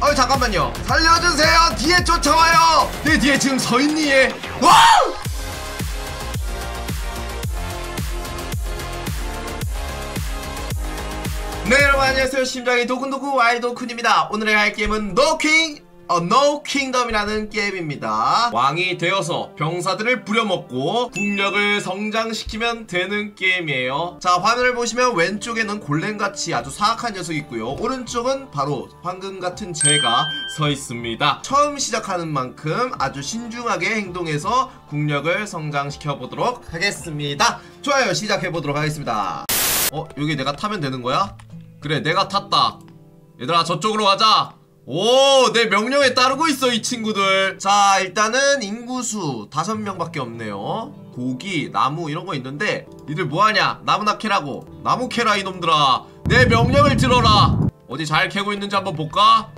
어 잠깐만요. 살려주세요. 뒤에 쫓아와요. 내 뒤에 지금 서있니 얘 와! 네 여러분 안녕하세요. 심장이 도쿤도쿤 왈도쿤입니다. 오늘의 할 게임은 No King 어, No Kingdom이라는 게임입니다. 왕이 되어서 병사들을 부려먹고 국력을 성장시키면 되는 게임이에요. 자, 화면을 보시면 왼쪽에는 골렘같이 아주 사악한 녀석이 있고요. 오른쪽은 바로 황금 같은 제가 서 있습니다. 처음 시작하는 만큼 아주 신중하게 행동해서 국력을 성장시켜 보도록 하겠습니다. 좋아요, 시작해 보도록 하겠습니다. 어, 여기 내가 타면 되는 거야? 그래, 내가 탔다. 얘들아, 저쪽으로 가자. 오, 내 명령에 따르고 있어, 이 친구들. 자, 일단은 인구수 다섯 명밖에 없네요. 고기, 나무 이런 거 있는데 니들 뭐하냐? 나무나 캐라고. 나무 캐라 이놈들아. 내 명령을 들어라. 어디 잘 캐고 있는지 한번 볼까?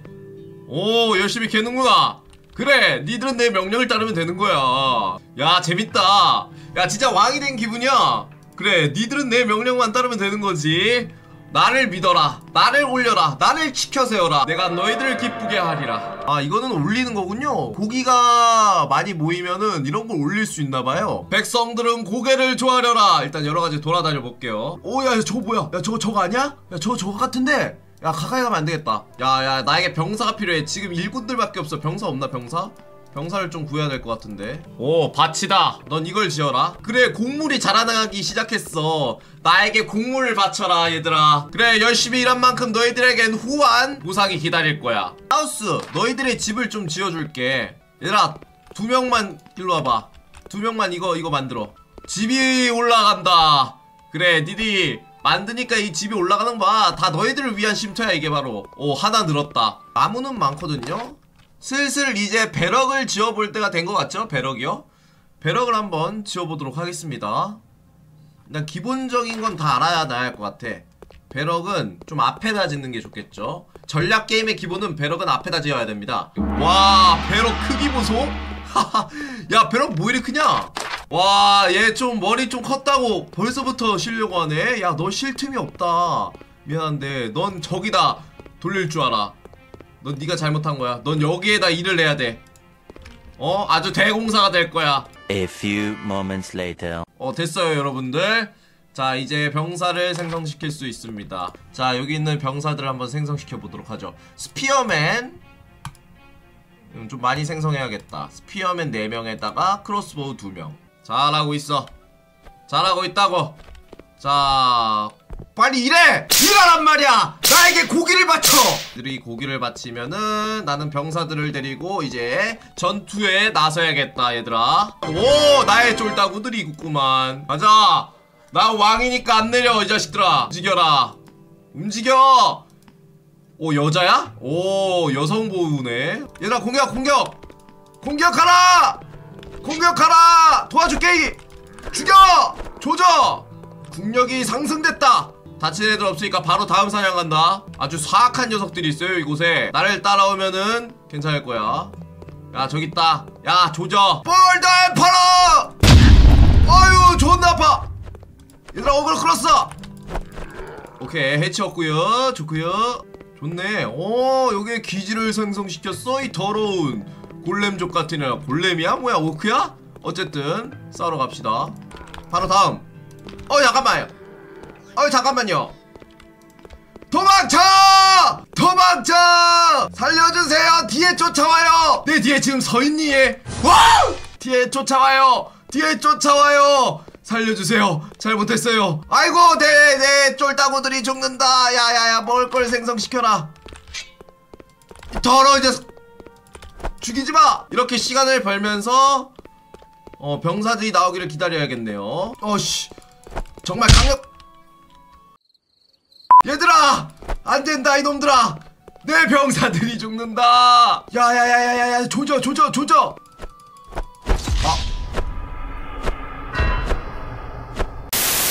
오, 열심히 캐는구나. 그래, 니들은 내 명령을 따르면 되는 거야. 야, 재밌다. 야, 진짜 왕이 된 기분이야. 그래, 니들은 내 명령만 따르면 되는 거지. 나를 믿어라. 나를 올려라. 나를 지켜세워라. 내가 너희들을 기쁘게 하리라. 아 이거는 올리는 거군요. 고기가 많이 모이면은 이런 걸 올릴 수 있나봐요. 백성들은 고개를 조아려라. 일단 여러가지 돌아다녀 볼게요. 오야 저거 뭐야? 야 저거 저거 아니야? 야 저거 저거 같은데? 야 가까이 가면 안되겠다. 야야 나에게 병사가 필요해. 지금 일꾼들밖에 없어. 병사 없나 병사? 병사를 좀 구해야 될 것 같은데. 오 밭이다. 넌 이걸 지어라. 그래 곡물이 자라나기 시작했어. 나에게 곡물을 바쳐라 얘들아. 그래 열심히 일한 만큼 너희들에겐 후한 보상이 기다릴 거야. 하우스 너희들의 집을 좀 지어줄게. 얘들아 두 명만 일로 와봐. 두 명만 이거 이거 만들어. 집이 올라간다. 그래 니들이 만드니까 이 집이 올라가는 거다 너희들을 위한 쉼터야 이게 바로. 오 하나 늘었다. 나무는 많거든요 슬슬 이제 배럭을 지어볼 때가 된 것 같죠? 배럭이요? 배럭을 한번 지어보도록 하겠습니다 일단 기본적인 건 다 알아야 나을 것 같아 배럭은 좀 앞에다 짓는 게 좋겠죠 전략 게임의 기본은 배럭은 앞에다 지어야 됩니다 와 배럭 크기 보소? 야 배럭 뭐 이리 크냐? 와 얘 좀 머리 좀 컸다고 벌써부터 쉬려고 하네 야 너 쉴 틈이 없다 미안한데 넌 저기다 돌릴 줄 알아 넌 네가 잘못한 거야. 넌 여기에다 일을 해야 돼. 어? 아주 대공사가 될 거야. A few moments later. 어, 됐어요, 여러분들. 자, 이제 병사를 생성시킬 수 있습니다. 자, 여기 있는 병사들을 한번 생성시켜 보도록 하죠. Spearman. 음, 좀 많이 생성해야겠다. spearman 4명에다가 crossbow 2명. 잘하고 있어. 잘하고 있다고. 자, 빨리 일해! 일하란 말이야! 나에게 고기를 바쳐! 들이 고기를 바치면은 나는 병사들을 데리고 이제 전투에 나서야겠다 얘들아. 오 나의 쫄다구들이 있구만. 가자! 나 왕이니까 안 내려 이 자식들아. 움직여라. 움직여! 오 여자야? 오 여성 보우네. 얘들아 공격 공격! 공격하라! 공격하라! 도와줄게! 죽여! 조져! 국력이 상승됐다 다친 애들 없으니까 바로 다음 사냥 간다. 아주 사악한 녀석들이 있어요 이곳에. 나를 따라오면은 괜찮을 거야. 야 저기 있다. 야 조져. 뻘달 팔아! 아유 존나 아파! 얘들아 어글 끌었어! 오케이 해치웠구요. 좋구요. 좋네. 오 여기에 기지를 생성시켰어 이 더러운 골렘족 같은 애 골렘이야? 뭐야 오크야? 어쨌든 싸우러 갑시다. 바로 다음. 어 잠깐만요 어 잠깐만요 도망쳐! 도망쳐! 살려주세요! 뒤에 쫓아와요! 내 뒤에 지금 서있니 얘? 와! 뒤에 쫓아와요! 뒤에 쫓아와요! 살려주세요! 잘못했어요! 아이고 내 내 쫄따구들이 죽는다! 야 야 야 먹을 걸 생성시켜라! 더러운 녀석! 죽이지 마! 이렇게 시간을 벌면서 어 병사들이 나오기를 기다려야겠네요 어씨 정말 강력 얘들아 안 된다 이놈들아. 내 병사들이 죽는다. 야야야야야야 조져 조져 조져. 아.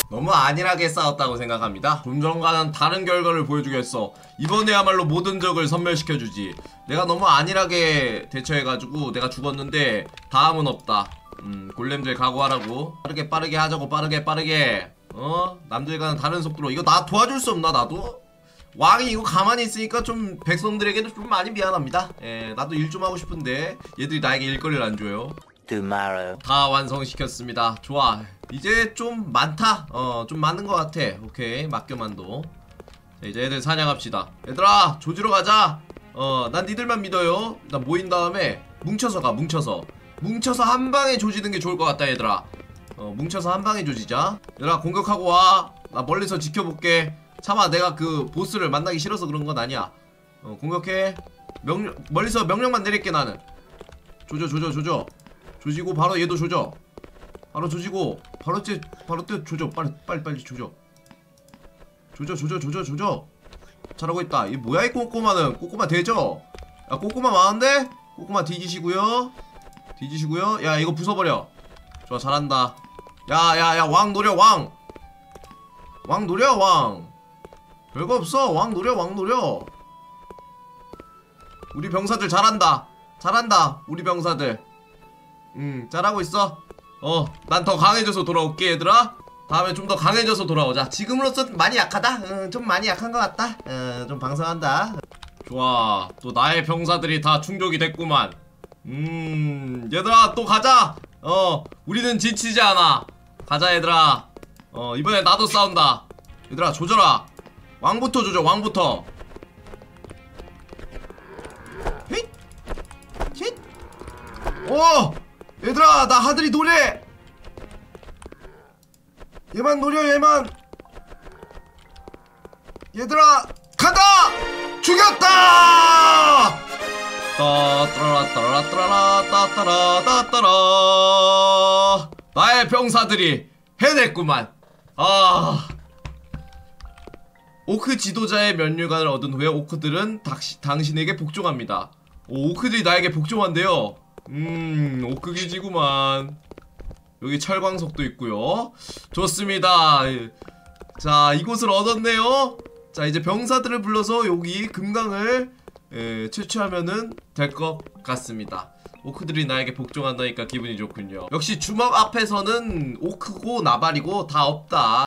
너무 안일하게 싸웠다고 생각합니다. 좀 전과는 다른 결과를 보여주겠어. 이번에야말로 모든 적을 선멸시켜주지. 내가 너무 안일하게 대처해가지고 내가 죽었는데 다음은 없다. 음 골렘들 각오하라고. 빠르게 빠르게 하자고 빠르게 빠르게 어? 남들과는 다른 속도로 이거 나 도와줄 수 없나 나도? 왕이 이거 가만히 있으니까 좀 백성들에게는 좀 많이 미안합니다. 예, 나도 일 좀 하고 싶은데 얘들이 나에게 일거리를 안 줘요. Tomorrow. 다 완성시켰습니다. 좋아. 이제 좀 많다. 어, 좀 많은 것 같아. 오케이, 맡겨만도. 자, 이제 애들 사냥합시다. 얘들아, 조지러 가자. 어, 난 니들만 믿어요. 나 모인 다음에 뭉쳐서 가, 뭉쳐서. 뭉쳐서 한 방에 조지는 게 좋을 것 같다, 얘들아. 어, 뭉쳐서 한 방에 조지자. 얘들아, 공격하고 와. 나 멀리서 지켜볼게. 차마 내가 그 보스를 만나기 싫어서 그런 건 아니야. 어, 공격해. 명령, 멀리서 명령만 내릴게, 나는. 조져, 조져, 조져. 조지고 바로 얘도 조져. 바로 조지고 바로 째 바로 때 조져. 빨리 빨리 빨리 조져. 조져 조져 조져 조져. 잘하고 있다. 이 뭐야 이 꼬꼬마는 꼬꼬마 되죠? 야 꼬꼬마 많은데? 꼬꼬마 뒤지시고요. 뒤지시고요. 야 이거 부숴버려. 좋아 잘한다. 야야야 왕 노려 왕. 왕 노려 왕. 별거 없어 왕 노려 왕 노려. 우리 병사들 잘한다. 잘한다 우리 병사들. 음, 잘하고 있어. 어, 난 더 강해져서 돌아올게, 얘들아. 다음에 좀 더 강해져서 돌아오자. 지금으로서 많이 약하다? 응, 좀 많이 약한 것 같다. 어, 좀 방송한다. 좋아. 또 나의 병사들이 다 충족이 됐구만. 음, 얘들아, 또 가자. 어, 우리는 지치지 않아. 가자, 얘들아. 어, 이번에 나도 싸운다. 얘들아, 조져라. 왕부터 조져, 왕부터. 힛! 힛! 오! 얘들아 나 하늘이 노래 얘만 노려 얘만 얘들아 간다 죽였다 따따라 따라 따라 따따라 따따라 나의 병사들이 해냈구만 아 오크 지도자의 면류관을 얻은 후에 오크들은 당시, 당신에게 복종합니다 오, 오크들이 나에게 복종한대요 음, 오크 기지구만. 여기 철광석도 있고요. 좋습니다. 자, 이곳을 얻었네요. 자, 이제 병사들을 불러서 여기 금강을 에, 채취하면은 될 것 같습니다. 오크들이 나에게 복종한다니까 기분이 좋군요. 역시 주먹 앞에서는 오크고 나발이고 다 없다.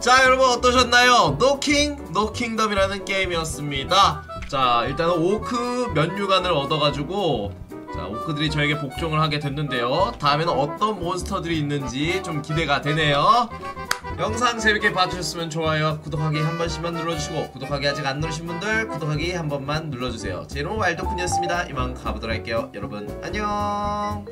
자 여러분 어떠셨나요? No King No Kingdom이라는 게임이었습니다 자 일단은 오크 면류관을 얻어가지고 자 orc들이 저에게 복종을 하게 됐는데요 다음에는 어떤 몬스터들이 있는지 좀 기대가 되네요 영상 재밌게 봐주셨으면 좋아요 구독하기 한 번씩만 눌러주시고 구독하기 아직 안 누르신 분들 구독하기 한 번만 눌러주세요. 제 이름은 왈도쿤이었습니다. 이만 가보도록 할게요. 여러분 안녕